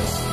Bye.